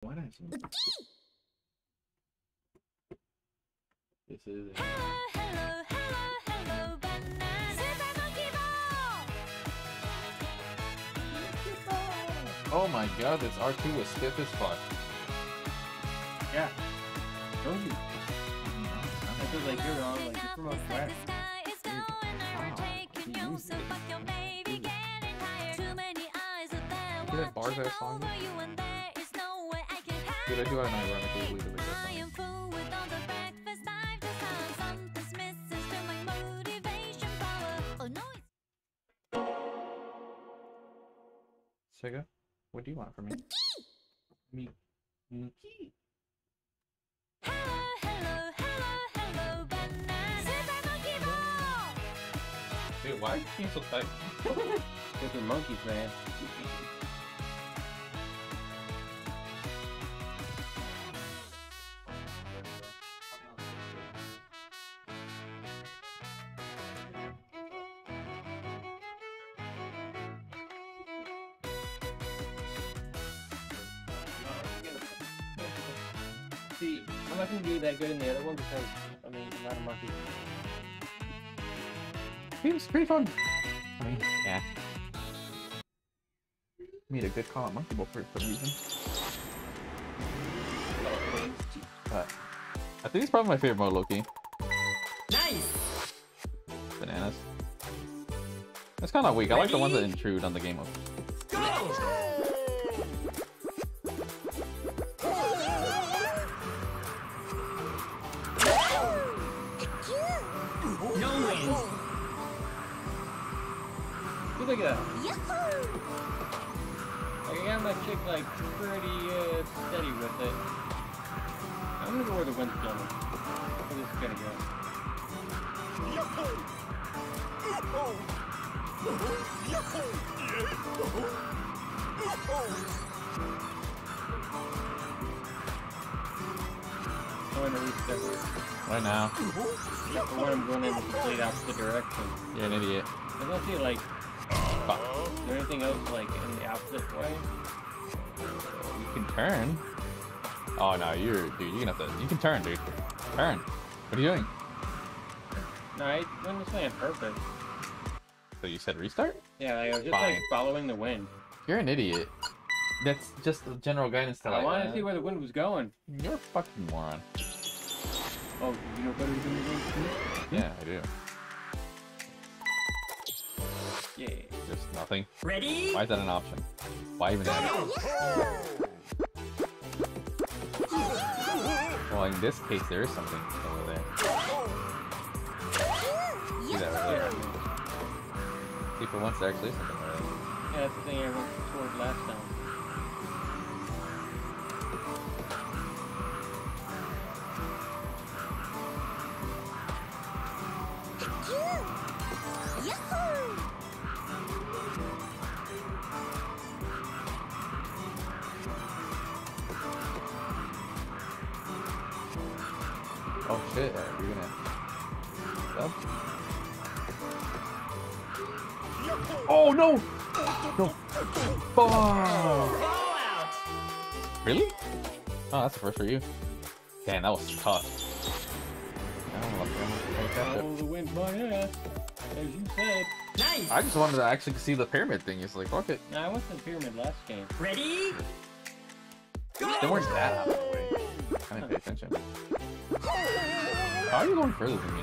Why not? This is. Hello, hello, hello, hello, banana. Super monkey ball. Oh my god, this R2 was stiff as fuck. Yeah. Told you. I feel like you're wrong. Like you're from Up up is that west. the sky is going ah, overtaking you. So fuck your baby, getting tired. Too many eyes are there See that bars watching ass song? Dude, I do unironically believe it was I something. am full with all the breakfast I've just had. Something's missing to my motivation power. Oh no, it's Sega, what do you want from me? Me. Mookie. hello, hello, hello, hello, banana. Super monkey ball. Dude, why are you being so tight? Because we're monkeys, man. See, I'm not gonna do that good in the other one because I mean, I'm not a monkey. It's pretty fun. I mean, yeah. Made a good call on Monkey Ball for some reason. But I think it's probably my favorite mode, Loki. Nice! Bananas. It's kind of weak. I like the ones that intrude on the game mode. Go! Like, pretty uh, steady with it. I'm gonna go where the wind's blowing. Where this is gonna go. I want to reach that. Right now, I want him going in the complete opposite direction. you're an idiot. I don't see, like, Fuck. is there anything else, like, in the opposite way? You can turn. Oh no, you're dude. You're gonna have to. You can turn, dude. Turn. What are you doing? No, I went this way on purpose. So you said restart? Yeah, like, I was just, like, following the wind. You're an idiot. That's just the general guidance to I like. wanted to see where the wind was going. You're a fucking moron. Oh, you know better than the wind? Hmm? Yeah, I do. Yeah. Just nothing. Ready? Why is that an option? Why even have it? Well, in this case, there is something over there. See that right there? See, for once, there actually is something over there. Yeah, that's the thing I went toward last time. Shit, you're gonna. Stop? Oh no! No! Fuck! Fallout! Really? Oh, that's the first for you. Damn, that was tough. I don't know if I'm gonna take that. Follow the wind my ass, as you said. Nice! I just wanted to actually see the pyramid thing. It's like, fuck it. Nah, I went to the pyramid last game. Ready? They weren't that out of the way. I didn't pay attention. How are you going further than me?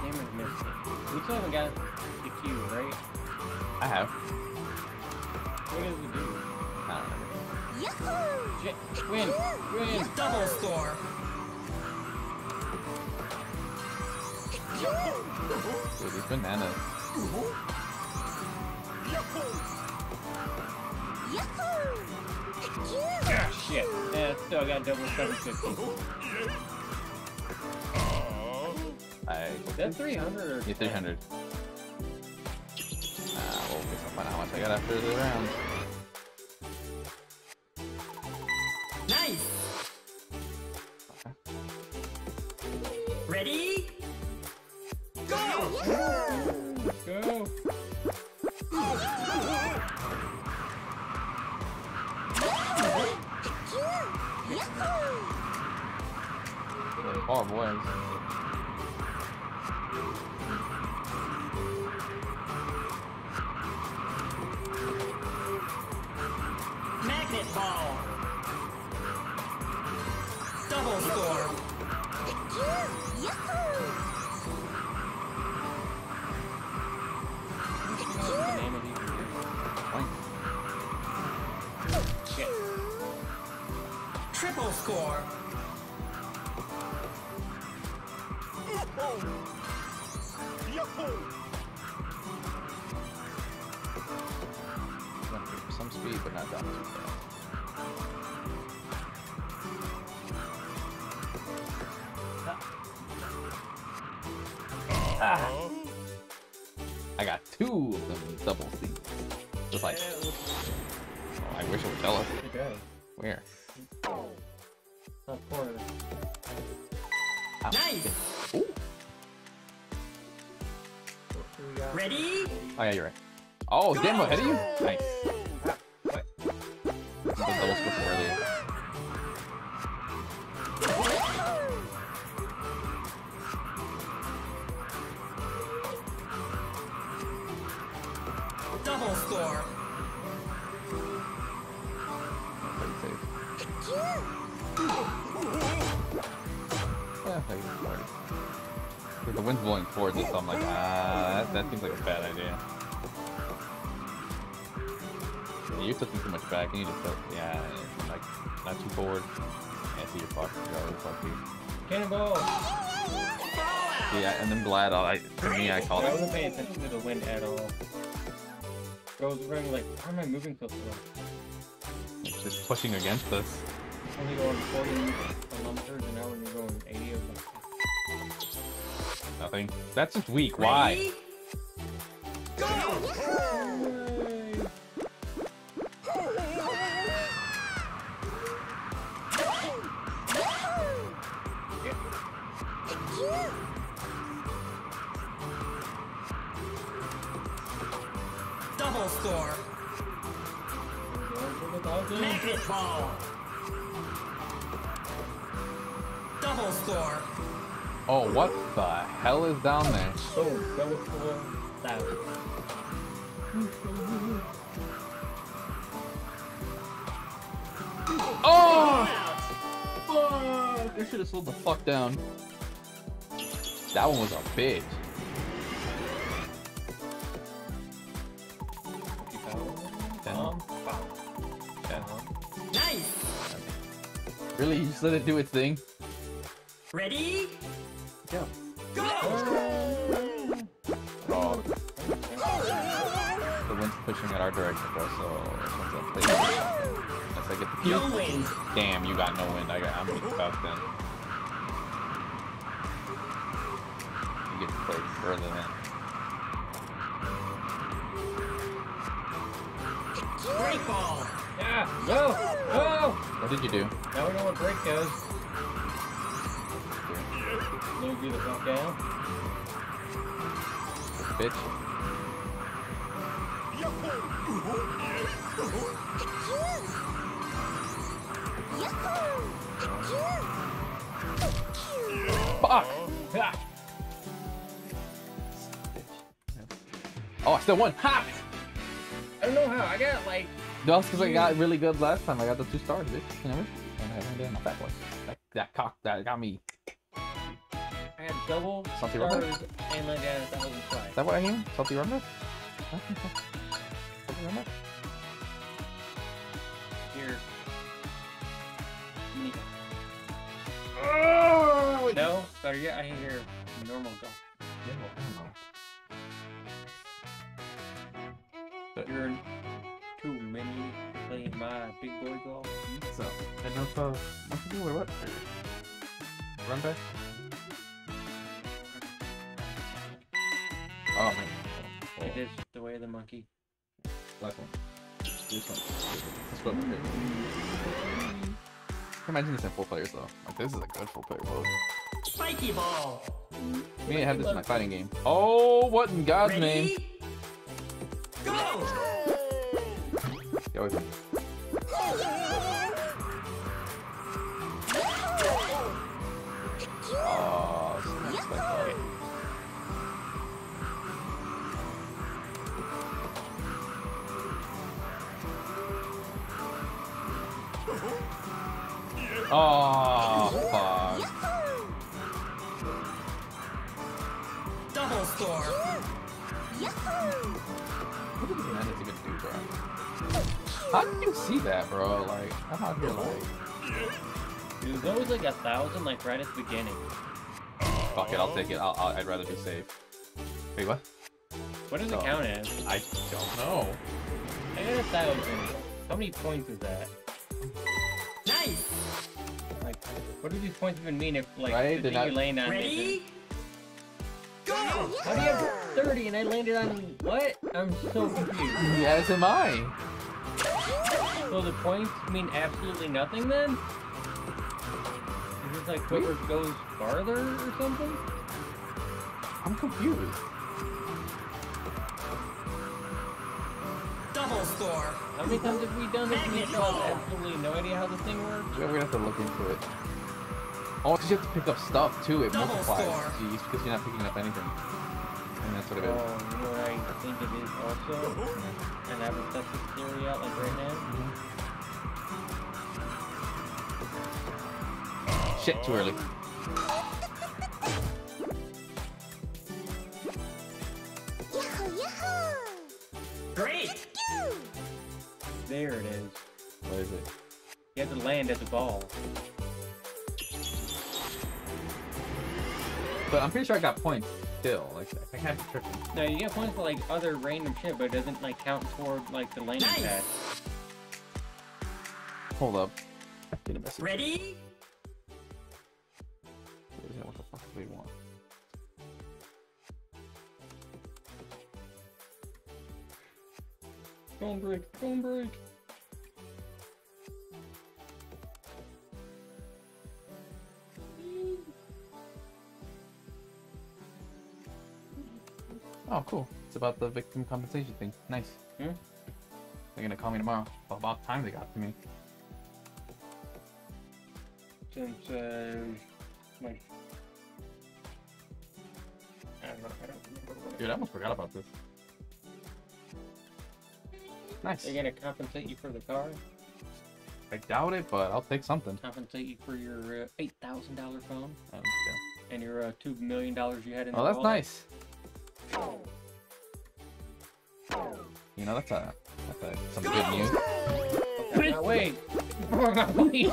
Cameron's missed it. We still haven't got the cue, right? I have. What does it do? I don't remember. Shit! Win! Win! Double score! Dude, these bananas. Yeah, still got double 750. I Is that 300 or? get 300. Ah, well, find out how much I got after the round. Oh boy. Magnet ball. Double score. What's the name of these? Fine. Shit. Triple score. Some speed, but not that fast. Ah. I got two of them double C. Just like, oh, I wish it would tell us. Where? You're right. Oh, damn, ahead of you? Nice. Double score from earlier. Double score. Yeah, I can party. If the wind's blowing towards us, I'm like, ah, that, that seems like a bad idea. You're tilting too much back, and you just tilt, yeah, like, not too forward. Yeah, see, you're fucked. You're already fucked. Cannonball! Yeah, and I'm glad, I, for me, I called I wasn't paying attention to the wind at all. I was running like, why am I moving so slow? It's just pushing against us. Only going 40 kilometers an hour and you're going 80 or something. Nothing. That's just weak. Why? Ready? Double score. Going for the thousand. Magnet ball. Double score. Oh, what the hell is down there? Boom. Double score. Thousand. Oh! Out. Fuck! I should have slowed the fuck down. That one was a bitch. Um, Nice. Really? You just let it do its thing? Ready? Yeah. Go. Oh, the wind's pushing at our direction, bro, so once I play once I get the cue. No wind. Damn, you got no wind. I got I'm getting fast then. Get to further then. Break ball. yeah! Go! Go! What did you do? Now we know what break does. Move you the fuck down. Bitch. Fuck! Oh, I still won. Ha! I don't know how. I got like No, it's because I got really good last time. I got the two stars, bitch. You know what? And I landed on my fat boy. That, that cock, that got me. I had double Salty stars rubber? and like a thousand twice. Is that what I hear? Salty rumba? Salty? Here. Oh! No, better yet, I hear normal go. Big boy golf. So, enough of. What to do or what? Run back? Oh, man. Oh, It is the way of the monkey. Last one. This one. Let's go. Okay. Imagine this in full players though. Like this is a good full player mode. Spiky ball. Me I have this in my fighting game. Oh, what in God's Ready? name? Go. Get Oh, fuck. Double score. What did the man even do, bro? How did you see that, bro? Like, I'm out here like, Dude, there's always like a thousand, like right at the beginning. fuck it, I'll take it. I'll, I'll, I'd rather be safe. Wait, what? What does it Oh. count as? I don't know. I got a thousand. How many points is that? Nice. Like, what do these points even mean if, like, Right, the they're thing you land on Ready? Go! How do you have 30 and I landed on what? I'm so confused. Yes, am I. So the points mean absolutely nothing then? Is this like whoever goes farther or something? I'm confused. Double score. How many times have we done this and we Magnet have absolutely no idea how this thing works? Yeah, we have to look into it. Oh, 'cause you have to pick up stuff too. It Double multiplies. score. Jeez, because you're not picking up anything. And that's what it Oh, you know what I think it is also? And I would test this theory out like right now. Shit, too early. Land at the ball. But I'm pretty sure I got points still. Like, I can't be tripping. No, you get points for like other random shit, but it doesn't like count toward like the landing Nice. pad. Hold up. Get a message. Ready? What is it? What the fuck do we want? Phone break, phone break. Oh, cool. It's about the victim compensation thing. Nice. Hmm? They're gonna call me tomorrow. About time they got to me. Since uh, like I don't know, I don't remember Dude, I almost forgot about this. Nice. They're gonna compensate you for the car, I doubt it, but I'll take something. compensate you for your uh, eight thousand dollar phone Um, yeah. and your uh, two million dollars you had in. Oh, the Oh, that's wallet. nice. You know, that's a that's a some good news. Okay, now wait. wait.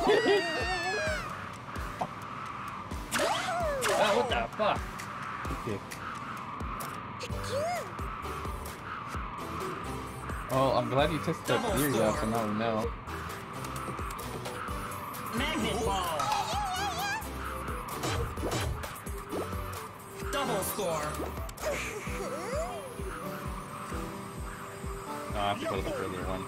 oh, what the fuck? Okay. Oh, I'm glad you tested that Double theory out, so now we know. Magnet ball. Double score. No, I have to go to the further one.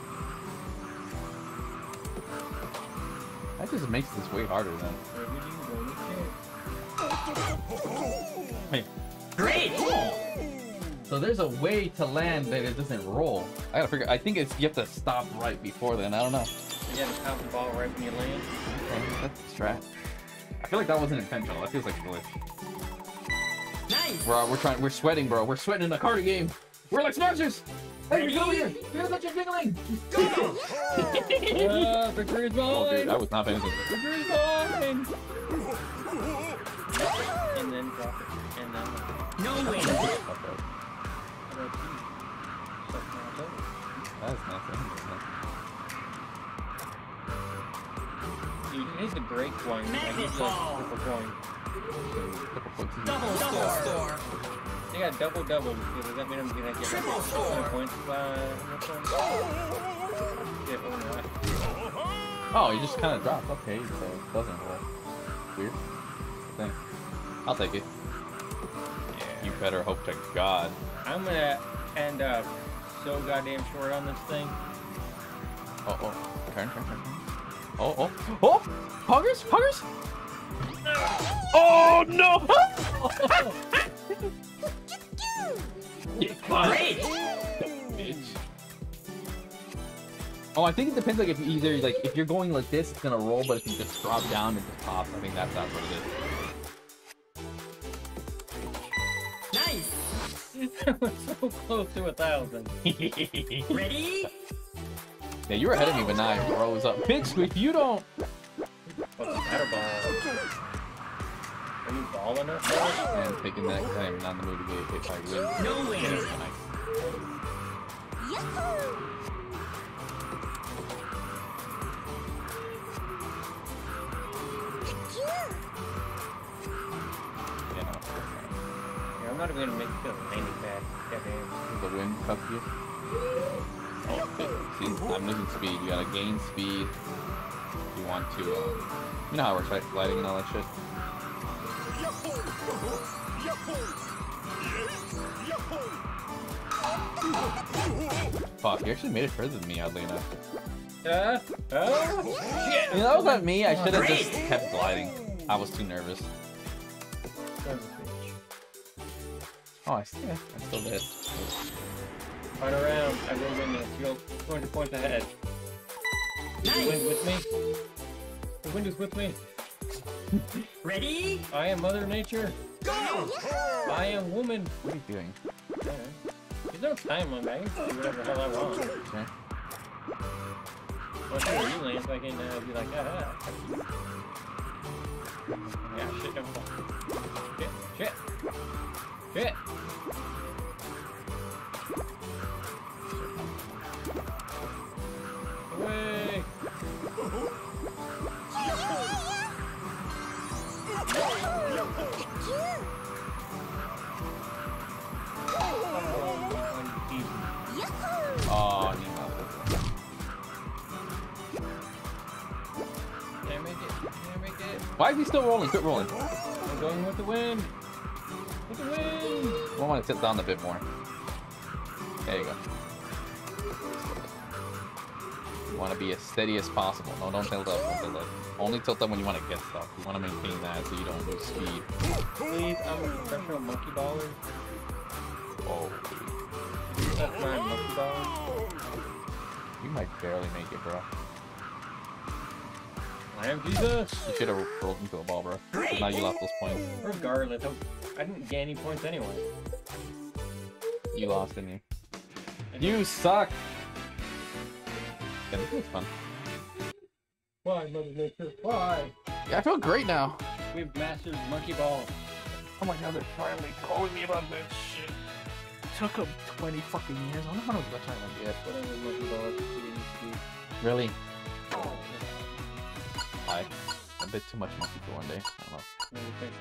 That just makes this way harder then. Wait. Great. So there's a way to land that it doesn't roll. I gotta figure. I think it's you have to stop right before then. I don't know. You gotta pop the ball right when you land. Okay, that's a strat. I feel like that wasn't intentional. That feels like a glitch. Nice. Bro, we're trying. We're sweating, bro. We're sweating in the Carter game. We're like sponsors. Hey, you're over here. Here's what you're jiggling. Go. uh, victory is Oh, dude, mine! I was not paying attention. Victory is mine! And then drop it. And then. No win. Okay, How about you? Suck my toes. that is nothing. Dude, you hit the break one. I Magnet get ball. triple point. Triple points. Double score. They got double double. Does that mean I'm gonna get Triple like, score. seven points by next one? Yeah, uh, or not. Oh, you just kind of dropped. Okay, so it doesn't roll. Weird. Thing. I'll take it. Yeah. You better hope to God. I'm gonna end up so goddamn short on this thing. Oh, oh. Turn, turn, turn, turn. Oh, oh. Oh! Poggers? Poggers? Oh no! Oh, I think it depends. Like, if either like if you're going like this, it's gonna roll. But if you just drop down, and just pop, I think that's that's what it is. Nice. We're so close to a thousand. Ready? Yeah, you were ahead of me, but now I rose up. Bitch, if you don't What's the matter, ball? Are you balling us? And taking that because I am not in the mood to get hit by wind. No way. Nice. Yahoo! Yeah, I'm not even gonna make the landing pad. Goddamn. The wind cups you. Oh, okay. See, I'm losing speed. You gotta gain speed. You want to, um, you know how it works, right? Gliding and all that shit. Fuck, you actually made it further than me, oddly enough. Uh, oh, shit! You know, that was not me. I should have just kept gliding. I was too nervous. Son of a bitch. Oh, I still, I still did. Turn around. I will win this. You're 200 points ahead. The wind Nice. with me. The wind is with me. Ready? I am Mother Nature. Go! I am woman. What are you doing? Alright. There's no time limit. I can do whatever the hell I want. Okay. Once you're you land, I can uh, be like, ah. Yeah, shit, don't fall. Shit, shit. Shit. Oh, it? Why is he still rolling? Quit rolling. I'm going with the wind. With the wind. I want to tilt down a bit more. There you go. Want to be steady as possible. No, don't tilt up. Don't tilt up. Only tilt up when you want to get stuff. You want to maintain that so you don't lose speed. Please, I'm a professional monkey baller. Oh, That's my monkey baller. you might barely make it, bro. I am Jesus. You should have rolled into a ball, bro. 'Cause Now you lost those points. Regardless, I- I didn't get any points anyway. You lost, didn't you? You suck. Yeah, this was fun. Why, Mother Nature? Why? Yeah, I feel great now. We've mastered monkey ball. Oh my god, they're finally calling me about that shit. It took them 20 fucking years. I don't know how much time I get. Whatever monkey ball is. PhD. Really? Oh. I. A bit too much monkey for one day. I don't know. Maybe finish